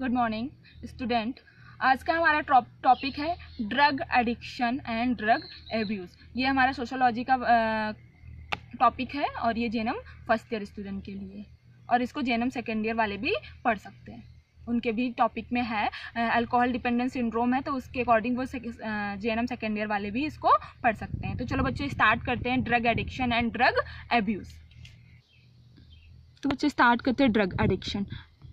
Good morning student आज का हमारा टॉपिक है drug addiction and drug abuse ये हमारा सोशोलॉजी का टॉपिक है और ये जेनम फ़र्स्ट ईयर स्टूडेंट के लिए. और इसको जेनम सेकेंड ईयर वाले भी पढ़ सकते हैं. उनके भी टॉपिक में है अल्कोहल डिपेंडेंस सिंड्रोम है तो उसके अकॉर्डिंग वो जेएनएम सेकेंड ईयर वाले भी इसको पढ़ सकते हैं. तो चलो बच्चे स्टार्ट करते हैं drug addiction and drug abuse तो बच्चे स्टार्ट करते हैं drug addiction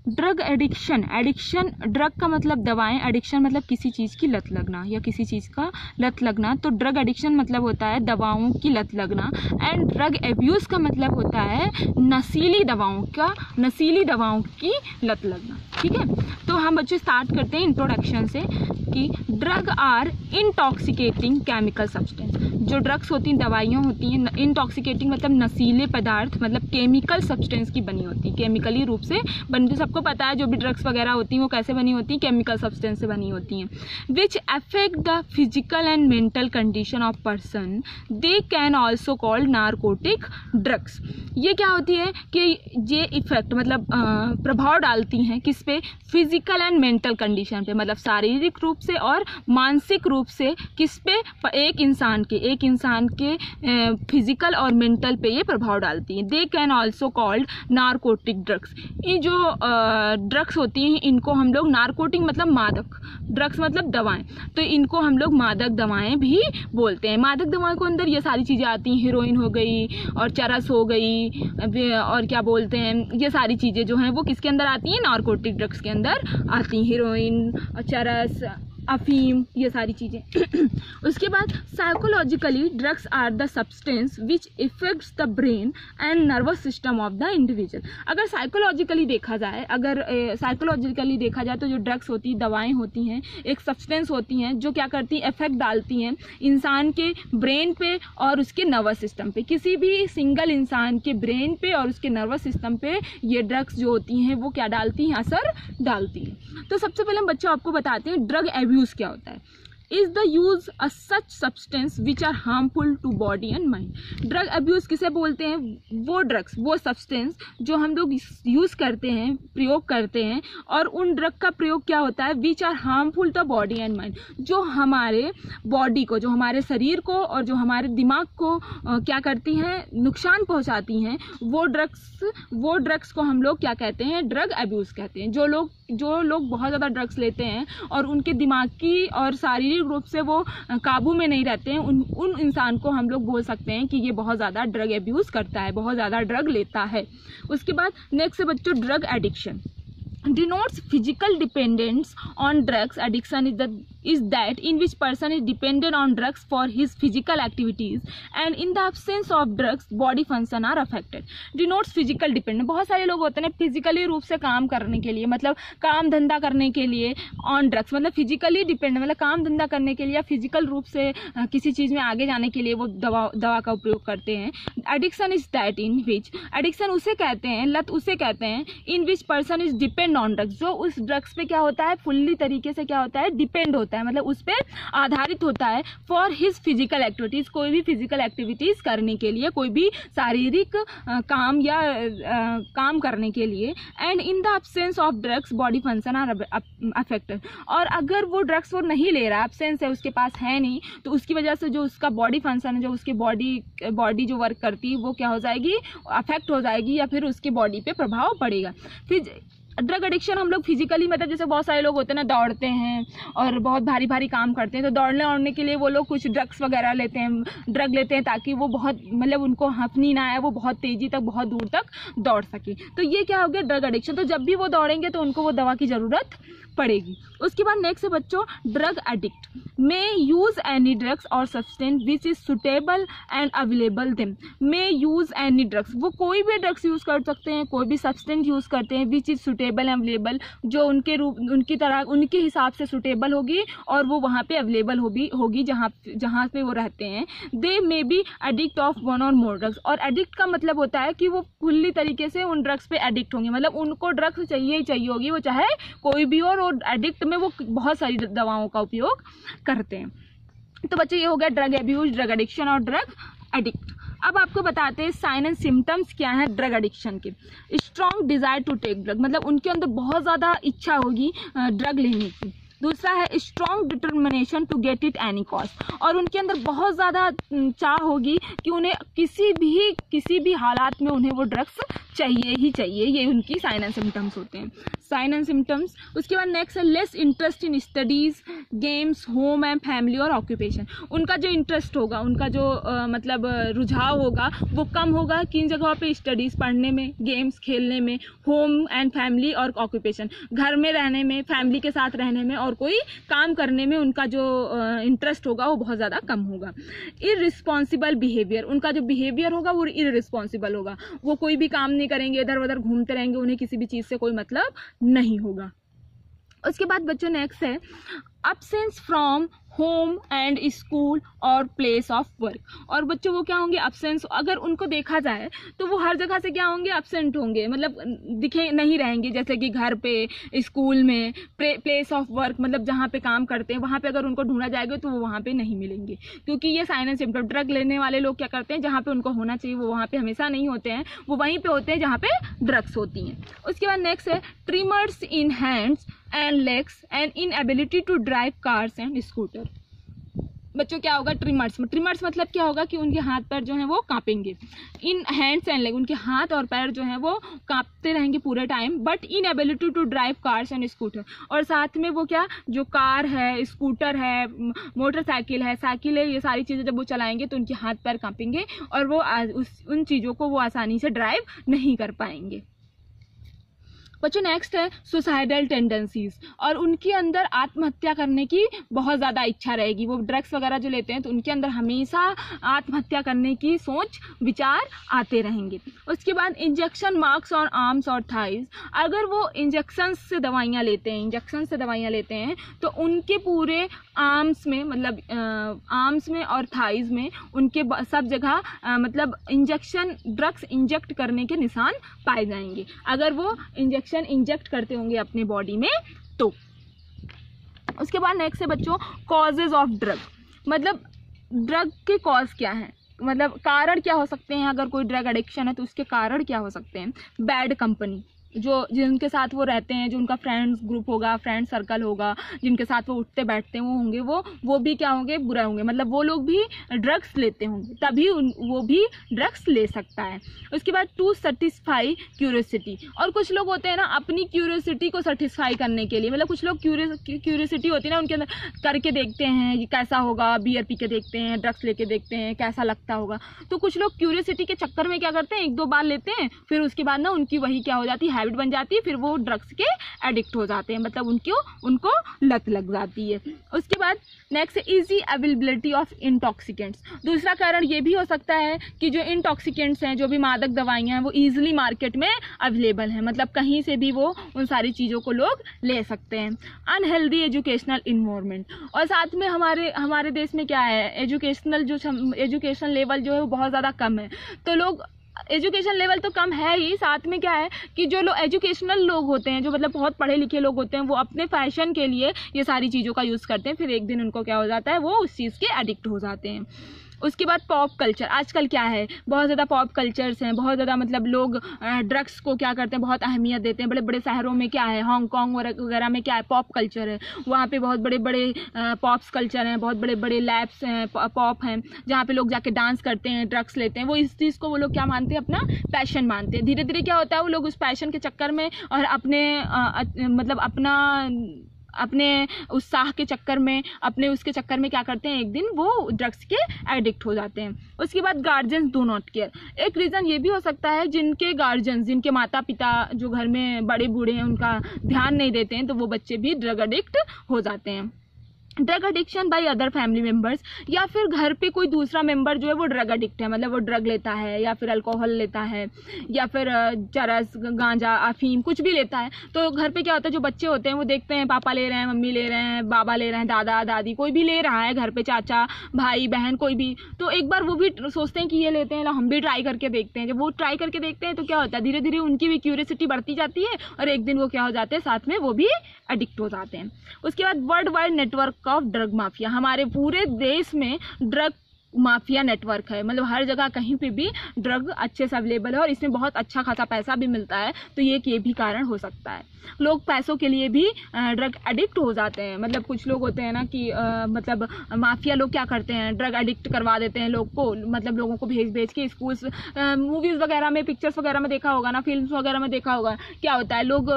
drug addiction addiction, drug का मतलब दवाएँ, एडिक्शन मतलब किसी चीज़ की लत लगना या किसी चीज़ का लत लगना। तो ड्रग एडिक्शन मतलब होता है दवाओं की लत लगना एंड ड्रग एब्यूज़ का मतलब होता है नशीली दवाओं का, नशीली दवाओं की लत लगना। ठीक है? तो हम बच्चे स्टार्ट करते हैं इंट्रोडक्शन से कि drug are intoxicating chemical substance जो ड्रग्स होती हैं, दवाइयाँ होती हैं इंटॉक्सिकेटिंग मतलब नशीले पदार्थ मतलब केमिकल सब्सटेंस की बनी होती है केमिकली रूप से बनी तो सबको पता है जो भी ड्रग्स वगैरह होती हैं, वो कैसे बनी होती हैं? केमिकल सब्सटेंस से बनी होती हैं। Which affect the physical and mental condition of person they can also called narcotic drugs ये क्या होती है कि ये इफ़ेक्ट मतलब प्रभाव डालती हैं किस पे? फ़िज़िकल एंड मेंटल कंडीशन पे मतलब शारीरिक रूप से और मानसिक रूप से किस पे? एक इंसान के, एक इंसान के फ़िज़िकल और मेंटल पे ये प्रभाव डालती हैं। They can also called narcotic drugs ये जो ड्रग्स होती हैं, इनको हम लोग नारकोटिक मतलब मादक, ड्रग्स मतलब दवाएँ। तो इनको हम लोग मादक दवाएँ भी बोलते हैं। मादक दवाएँ को अंदर ये सारी चीज़ें आती हैं, हीरोइन हो गई और चरस हो गई और क्या बोलते हैं, ये सारी चीज़ें जो हैं, वो किसके अंदर आती हैं? नारकोटिक ड्रग्स के अंदर आती हैं, हीरोइन और चरस। अफीम, ये सारी चीज़ें। उसके बाद psychologically drugs are the substance which effects the brain and nervous system of the individual अगर साइकोलॉजिकली देखा जाए, अगर साइकोलॉजिकली देखा जाए तो जो ड्रग्स होती, दवाएँ होती हैं, एक सब्सटेंस होती हैं, जो क्या करती हैं इफ़ेक्ट डालती हैं इंसान के ब्रेन पे और उसके नर्वस सिस्टम पे। किसी भी सिंगल इंसान के ब्रेन पे और उसके नर्वस सिस्टम पे ये ड्रग्स जो होती हैं, वो क्या डालती हैं, असर डालती हैं। तो सबसे पहले हम बच्चों आपको बताते हैं ड्रग एब्यूज यूज़ क्या होता है? Is the use a such substance which are harmful to body and mind drug abuse किसे बोलते हैं? वो ड्रग्स वो सब्सटेंस जो हम लोग यूज़ करते हैं प्रयोग करते हैं और उन ड्रग का प्रयोग क्या होता है? Which are harmful to body and mind जो हमारे बॉडी को जो हमारे शरीर को और जो हमारे दिमाग को आ, क्या करती हैं? नुकसान पहुँचाती हैं। वो ड्रग्स वो ड्रग्स को हम लोग क्या कहते हैं? ड्रग अब्यूज़ कहते हैं। जो लोग जो लोग बहुत ज़्यादा ड्रग्स लेते हैं और उनके दिमाग की और शारीरिक रूप से वो काबू में नहीं रहते हैं, उन उन इंसान को हम लोग बोल सकते हैं कि ये बहुत ज़्यादा ड्रग एब्यूज़ करता है, बहुत ज़्यादा ड्रग लेता है। उसके बाद नेक्स्ट है बच्चों drug addiction denotes physical dependence on drugs addiction is the is that in which person is dependent on drugs for his physical activities and in the absence of drugs, body function are affected. Denotes physical dependent. बहुत सारे लोग होते हैं physically रूप से काम करने के लिए मतलब काम धंधा करने के लिए ऑन ड्रग्स मतलब फिजिकली डिपेंडेंट मतलब काम धंधा करने के लिए या फ़िज़िकल रूप से किसी चीज़ में आगे जाने के लिए वो दवा दवा का उपयोग करते हैं। Addiction is that in which addiction उसे कहते हैं, लत उसे कहते हैं in which person is depend non drugs जो उस ड्रग्स पे क्या होता है, फुल्ली तरीके से क्या होता है डिपेंड होता है। मतलब उस पर आधारित होता है फॉर हिज फ़िज़िकल एक्टिविटीज़ कोई भी फ़िज़िकल एक्टिविटीज़ करने के लिए कोई भी शारीरिक काम या आ, काम करने के लिए and in the absence of drugs body function are affected और अगर वो ड्रग्स वो नहीं ले रहा एबसेंस है उसके पास है नहीं तो उसकी वजह से जो उसका बॉडी फ़ंक्शन है जो उसकी बॉडी बॉडी जो वर्क करती है वो क्या हो जाएगी अफेक्ट हो जाएगी या फिर उसकी बॉडी पे प्रभाव पड़ेगा। फिर ड्रग एडिक्शन हम लोग फिजिकली मतलब जैसे बहुत सारे लोग होते हैं ना, दौड़ते हैं और बहुत भारी भारी काम करते हैं तो दौड़ने ओड़ने के लिए वो लोग कुछ ड्रग्स वगैरह लेते हैं ड्रग लेते हैं ताकि वो बहुत मतलब उनको हफनी ना आए, वो बहुत तेज़ी तक, बहुत दूर तक दौड़ सके। तो ये क्या हो गया ड्रग एडिक्शन तो जब भी वो दौड़ेंगे तो उनको वो दवा की ज़रूरत पड़ेगी। उसके बाद नेक्स्ट है बच्चों drug addict may use any drugs or substance which is suitable and available them may use any drugs वो कोई भी ड्रग्स यूज़ कर सकते हैं, कोई भी सब्सटेंस यूज़ करते हैं विच इज़ सुटेबल अवेलेबल जो उनके रूप उनकी तरह, उनके हिसाब से सुटेबल होगी और वो वहाँ पे अवेलेबल होगी होगी जहाँ जहाँ पे वो रहते हैं। They may be addict of one or more drugs और एडिक्ट का मतलब होता है कि वो फुल्ली तरीके से उन ड्रग्स पे एडिक्ट होंगे। मतलब उनको ड्रग्स चाहिए ही चाहिए होगी, वो चाहे कोई भी और एडिक्ट में वो बहुत सारी दवाओं का उपयोग करते हैं। तो बच्चे, ये हो गया ड्रग एब्यूज ड्रग एडिक्शन और ड्रग एडिक्ट अब आपको बताते हैं साइन एंड सिम्टम्स क्या है ड्रग एडिक्शन के। Strong desire to take drug मतलब उनके अंदर बहुत ज़्यादा इच्छा होगी ड्रग लेने की। दूसरा है strong determination to get it any cost और उनके अंदर बहुत ज़्यादा चाह होगी कि उन्हें किसी भी किसी भी हालात में उन्हें वो ड्रग्स चाहिए ही चाहिए ये उनकी साइन एंड सिम्टम्स होते हैं। साइन एंड सिम्टम्स उसके बाद नेक्स्ट है less interest in studies games home and family or occupation उनका जो इंटरेस्ट होगा उनका जो आ, मतलब रुझाव होगा वो कम होगा किन जगहों पे स्टडीज़ पढ़ने में गेम्स खेलने में होम एंड फैमिली और ऑक्यूपेशन घर में रहने में फैमिली के साथ रहने में और कोई काम करने में उनका जो इंटरेस्ट होगा वो बहुत ज़्यादा कम होगा। इरिस्पॉन्सिबल बिहेवियर उनका जो बिहेवियर होगा वो इरिस्पॉन्सिबल होगा। वो कोई भी काम नहीं करेंगे, इधर उधर घूमते रहेंगे, उन्हें किसी भी चीज़ से कोई मतलब नहीं होगा। उसके बाद बच्चों नेक्स्ट है absence from home and school or place of work. और बच्चों, वो क्या होंगे? अब्सेंस अगर उनको देखा जाए तो वो हर जगह से क्या होंगे? अब्सेंट होंगे। मतलब दिखे, नहीं रहेंगे। जैसे कि घर पे, स्कूल में प्लेस ऑफ़ वर्क मतलब जहाँ पे काम करते हैं, वहाँ पे अगर उनको ढूंढा जाएगा तो वो वहाँ पे नहीं मिलेंगे। क्योंकि ये साइन एंड सिम्टम ड्रग लेने वाले लोग क्या करते हैं? जहाँ पे उनको होना चाहिए, वो वहाँ पे हमेशा नहीं होते हैं। वो वहीं पे होते हैं जहाँ पे ड्रग्स होती हैं। उसके बाद नेक्स्ट है tremors in hands and legs and inability to drive cars and scooter बच्चों, क्या होगा? ट्रिमर्स ट्रिमर्स मतलब क्या होगा कि उनके हाथ पैर जो हैं वो कांपेंगे। इन हैंड्स एंड लेग उनके हाथ और पैर जो हैं वो कांपते रहेंगे पूरे time but inability to drive cars and scooter और साथ में वो क्या? जो कार है स्कूटर है मोटरसाइकिल है, साइकिल है, ये सारी चीज़ें जब वो चलाएँगे तो उनके हाथ पैर कांपेंगे और वो उस, उन चीज़ों को वो आसानी से ड्राइव नहीं कर पाएँगे। बच्चों नेक्स्ट है सुसाइडल टेंडेंसीज और उनके अंदर आत्महत्या करने की बहुत ज़्यादा इच्छा रहेगी। वो ड्रग्स वगैरह जो लेते हैं तो उनके अंदर हमेशा आत्महत्या करने की सोच, विचार आते रहेंगे। उसके बाद इंजेक्शन मार्क्स ऑन आर्म्स और थाइज अगर वो इंजेक्शन से दवाइयाँ लेते हैं इंजेक्शन से दवाइयाँ लेते हैं तो उनके पूरे आर्म्स में मतलब आर्म्स में और थाइज में उनके सब जगह मतलब इंजेक्शन ड्रग्स इंजेक्ट करने के निशान पाए जाएँगे। अगर वो इंजेक्शन इंजेक्शन इंजेक्ट करते होंगे अपने बॉडी में तो। उसके बाद नेक्स्ट है बच्चों कॉजेज ऑफ़ ड्रग मतलब ड्रग के कॉज क्या हैं? मतलब कारण क्या हो सकते हैं? अगर कोई ड्रग एडिक्शन है तो उसके कारण क्या हो सकते हैं? बैड कंपनी जो जिनके साथ वो रहते हैं, जो उनका फ्रेंड्स ग्रुप होगा फ्रेंड सर्कल होगा, जिनके साथ वो उठते बैठते वो होंगे, वो वो भी क्या होंगे, बुरा होंगे। मतलब वो लोग भी ड्रग्स लेते होंगे, तभी उन, वो भी ड्रग्स ले सकता है। उसके बाद टू सेटिस्फाई क्यूरियसिटी और कुछ लोग होते हैं ना, अपनी क्यूरियसिटी को सेटिस्फाई करने के लिए। मतलब कुछ लोग क्यूरियसिटी होती है ना, उनके अंदर करके देखते हैं कैसा होगा बियर पी के देखते हैं ड्रग्स लेके देखते हैं, कैसा लगता होगा। तो कुछ लोग क्यूरियसिटी के चक्कर में क्या करते हैं, एक दो बार लेते हैं, फिर उसके बाद ना उनकी वही क्या हो जाती है हैबिट बन जाती है, फिर वो ड्रग्स के एडिक्ट हो जाते हैं। मतलब उनकी, उनको लत लग जाती है। उसके बाद next easy availability of intoxicants दूसरा कारण ये भी हो सकता है कि जो इंटॉक्सिकेंट्स हैं, जो भी मादक दवाइयाँ हैं, वो ईजिली मार्केट में अवेलेबल हैं। मतलब कहीं से भी वो, उन सारी चीज़ों को लोग ले सकते हैं। अनहेल्दी एजुकेशनल इन्वायरमेंट और साथ में हमारे हमारे देश में क्या है? एजुकेशनल जो एजुकेशन लेवल जो है, वो बहुत ज़्यादा कम है। तो लोग एजुकेशन लेवल तो कम है ही, साथ में क्या है कि जो लोग एजुकेशनल लोग होते हैं, जो मतलब बहुत पढ़े लिखे लोग होते हैं, वो अपने फ़ैशन के लिए ये सारी चीज़ों का यूज़ करते हैं, फिर एक दिन उनको क्या हो जाता है, वो उस चीज़ के एडिक्ट हो जाते हैं। उसके बाद पॉप कल्चर आजकल क्या है? बहुत ज़्यादा पॉप कल्चर्स हैं, बहुत ज़्यादा मतलब लोग ड्रग्स को क्या करते हैं, बहुत अहमियत देते हैं. बड़े बड़े शहरों में क्या है? हांगकॉन्ग वगैरह में क्या है? पॉप कल्चर है. वहाँ पे बहुत बड़े बड़े पॉप्स कल्चर हैं, बहुत बड़े बड़े लैब्स हैं पॉप हैं, जहाँ पे लोग जाके डांस करते हैं ड्रग्स लेते हैं. वो इस चीज़ को वो लोग क्या मानते हैं? अपना पैशन मानते हैं. धीरे धीरे क्या होता है? वो लोग उस पैशन के चक्कर में और अपने मतलब अपना अपने उत्साह के चक्कर में, अपने उसके चक्कर में क्या करते हैं, एक दिन वो ड्रग्स के एडिक्ट हो जाते हैं। उसके बाद गार्जियंस डो नॉट केयर एक रीज़न ये भी हो सकता है, जिनके गार्जियंस जिनके माता पिता जो घर में बड़े बूढ़े हैं, उनका ध्यान नहीं देते हैं तो वो बच्चे भी ड्रग एडिक्ट हो जाते हैं। Drug addiction by other family members या फिर घर पे कोई दूसरा मेंबर जो है वो ड्रग एडिक्ट है मतलब वो ड्रग लेता है, या फिर अल्कोहल लेता है, या फिर चरस गांजा, अफीम, कुछ भी लेता है तो घर पे क्या होता है, जो बच्चे होते हैं वो देखते हैं, पापा ले रहे हैं, मम्मी ले रहे हैं, बाबा ले रहे हैं, दादा, दादी, कोई भी ले रहा है घर पर चाचा, भाई, बहन, कोई भी तो एक बार वो भी सोचते हैं कि ये लेते हैं हम भी ट्राई करके देखते हैं। जब वो ट्राई करके देखते हैं तो क्या होता है धीरे धीरे उनकी भी क्यूरियसिटी बढ़ती जाती है, और एक दिन वो क्या हो जाते हैं, साथ में वो भी एडिक्ट हो जाते हैं। उसके बाद world wide network of drug mafia हमारे पूरे देश में ड्रग माफिया नेटवर्क है। मतलब हर जगह कहीं पे भी ड्रग अच्छे से अवेलेबल है और इसमें बहुत अच्छा खासा पैसा भी मिलता है तो ये ये भी कारण हो सकता है। लोग पैसों के लिए भी ड्रग एडिक्ट हो जाते हैं। मतलब कुछ लोग होते हैं ना कि आ, मतलब माफिया लोग क्या करते हैं? ड्रग एडिक्ट करवा देते हैं लोग को मतलब लोगों को भेज भेज के स्कूल्स मूवीज़ वगैरह में पिक्चर्स वगैरह में देखा होगा ना फ़िल्म वगैरह में देखा होगा। क्या होता है? लोग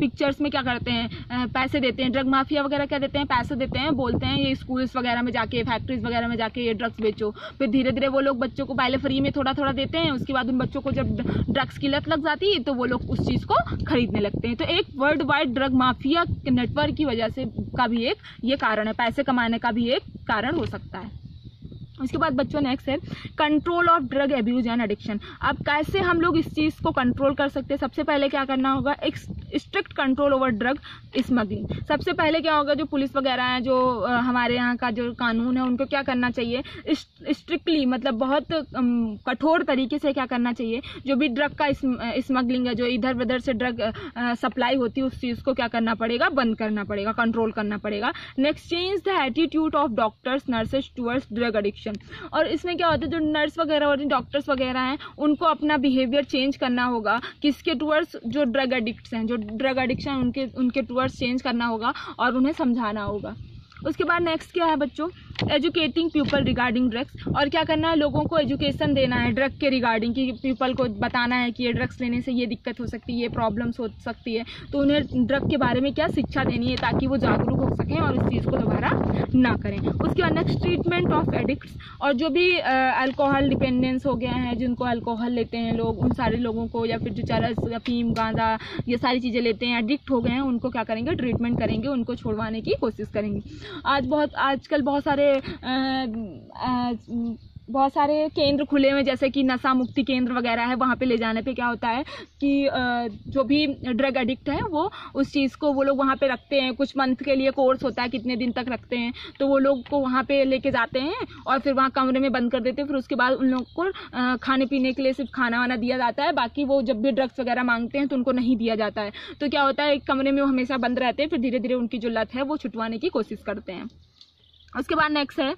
पिक्चर्स में क्या करते हैं? पैसे देते हैं ड्रग माफिया वगैरह क्या देते हैं? पैसे देते हैं बोलते हैं ये स्कूल्स वगैरह में जाके फैक्ट्रीज वगैरह में जाके ये ड्रग्स बेचो। फिर धीरे धीरे वो लोग बच्चों को पहले फ्री में थोड़ा थोड़ा देते हैं, उसके बाद उन बच्चों को जब ड्रग्स की लत लग जाती है तो वो लोग उस चीज़ को खरीदने लगते हैं। तो एक world wide drug mafia network की वजह से का भी एक ये कारण है, पैसे कमाने का भी एक कारण हो सकता है। उसके बाद बच्चों नेक्स्ट है control of drug abuse and addiction अब कैसे हम लोग इस चीज़ को कंट्रोल कर सकते हैं? सबसे पहले क्या करना होगा? एक strict control over drug smuggling सबसे पहले क्या होगा, जो पुलिस वगैरह है, जो हमारे यहाँ का जो कानून है, उनको क्या करना चाहिए? स्ट्रिक्टली मतलब बहुत कठोर तरीके से क्या करना चाहिए? जो भी ड्रग का स्मगलिंग है, जो इधर उधर से ड्रग सप्लाई होती है, उस चीज़ को क्या करना पड़ेगा? बंद करना पड़ेगा कंट्रोल करना पड़ेगा। Next change the attitude of doctors nurses towards drug addiction और इसमें क्या होता है, जो नर्स वगैरह और डॉक्टर्स वगैरह हैं, उनको अपना बिहेवियर चेंज करना होगा, किसके टूवर्ड्स जो ड्रग एडिक्ट्स हैं, जो ड्रग एडिक्शन उनके उनके टूवर्ड्स चेंज करना होगा और उन्हें समझाना होगा। उसके बाद नेक्स्ट क्या है बच्चों? एजुकेटिंग पीपल रिगार्डिंग ड्रग्स और क्या करना है? लोगों को एजुकेशन देना है ड्रग के रिगार्डिंग कि पीपल को बताना है कि ये ड्रग्स लेने से ये दिक्कत हो सकती है, ये प्रॉब्लम्स हो सकती है। तो उन्हें ड्रग के बारे में क्या शिक्षा देनी है ताकि वो जागरूक हो सकें और इस चीज़ को दोबारा ना करें। उसके बाद नेक्स्ट ट्रीटमेंट ऑफ़ एडिक्ट्स और जो भी अल्कोहल डिपेंडेंस हो गया है, जिनको अल्कोहल लेते हैं लोग, उन सारे लोगों को या फिर जो चरस अफीम गांजा, ये सारी चीज़ें लेते हैं एडिक्ट हो गए हैं, उनको क्या करेंगे? ट्रीटमेंट करेंगे, उनको छोड़वाने की कोशिश करेंगे। आज बहुत, आजकल बहुत सारे बहुत सारे केंद्र खुले हुए जैसे कि नशा मुक्ति केंद्र वगैरह है, वहाँ पे ले जाने पे क्या होता है कि जो भी ड्रग एडिक्ट है, वो उस चीज़ को वो लोग वहाँ पे रखते हैं। कुछ मंथ के लिए कोर्स होता है, कितने दिन तक रखते हैं। तो वो लोग को वहाँ पे लेके जाते हैं और फिर वहाँ कमरे में बंद कर देते हैं। फिर उसके बाद उन लोग को खाने पीने के लिए सिर्फ़ खाना वाना दिया जाता है। बाकी वो जब भी ड्रग्स वगैरह मांगते हैं तो उनको नहीं दिया जाता है। तो क्या होता है, एक कमरे में वो हमेशा बंद रहते हैं, फिर धीरे धीरे उनकी जो लत है, वो छुटवाने की कोशिश करते हैं। उसके बाद नेक्स्ट है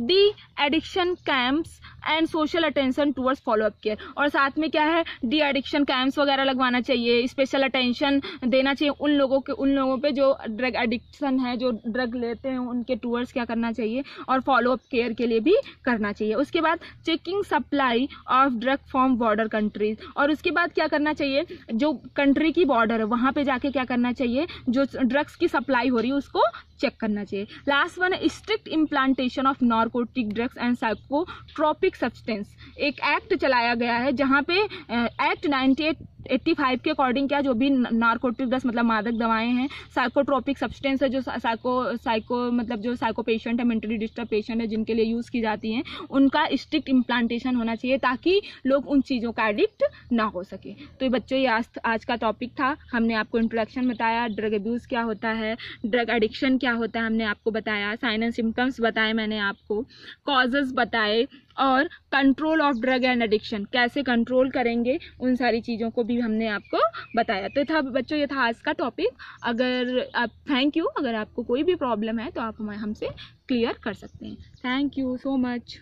de-addiction camps and social attention towards follow up care और साथ में क्या है? डी एडिक्शन कैंप्स वगैरह लगवाना चाहिए स्पेशल अटेंशन देना चाहिए उन लोगों के, उन लोगों पे जो ड्रग एडिक्शन है, जो ड्रग लेते हैं, उनके टूवर्ड्स क्या करना चाहिए और फॉलोअप केयर के लिए भी करना चाहिए। उसके बाद checking supply of drug from border countries और उसके बाद क्या करना चाहिए? जो कंट्री की बॉर्डर है, वहाँ पे जाके क्या करना चाहिए? जो ड्रग्स की सप्लाई हो रही है, उसको चेक करना चाहिए। Last one strict implementation of narcotic drugs and psychotropic substance एक एक्ट चलाया गया है जहाँ पे एक्ट नाइनटी एट्टी फाइव के अकॉर्डिंग क्या जो भी नार्कोटिक ड्रग्स मतलब मादक दवाएँ हैं साइकोट्रोपिक सब्सटेंस है जो साइको साइको मतलब जो साइको पेशेंट है मेंटली डिस्टर्ब पेशेंट है, जिनके लिए यूज़ की जाती हैं, उनका स्ट्रिक्ट इम्प्लांटेशन होना चाहिए ताकि लोग उन चीज़ों का एडिक्ट ना हो सके। तो बच्चों, ये आज आज का टॉपिक था। हमने आपको इंट्रोडक्शन बताया ड्रग अब्यूज़ क्या होता है ड्रग एडिक्शन क्या होता है हमने आपको बताया साइन एंड सिम्टम्स बताए मैंने आपको कॉजेज़ बताए और control of drug and addiction कैसे कंट्रोल करेंगे? उन सारी चीज़ों को भी हमने आपको बताया। तो था, बच्चों, ये था आज का टॉपिक अगर आप थैंक यू अगर आपको कोई भी प्रॉब्लम है तो आप हमारे हमसे क्लियर कर सकते हैं। Thank you so much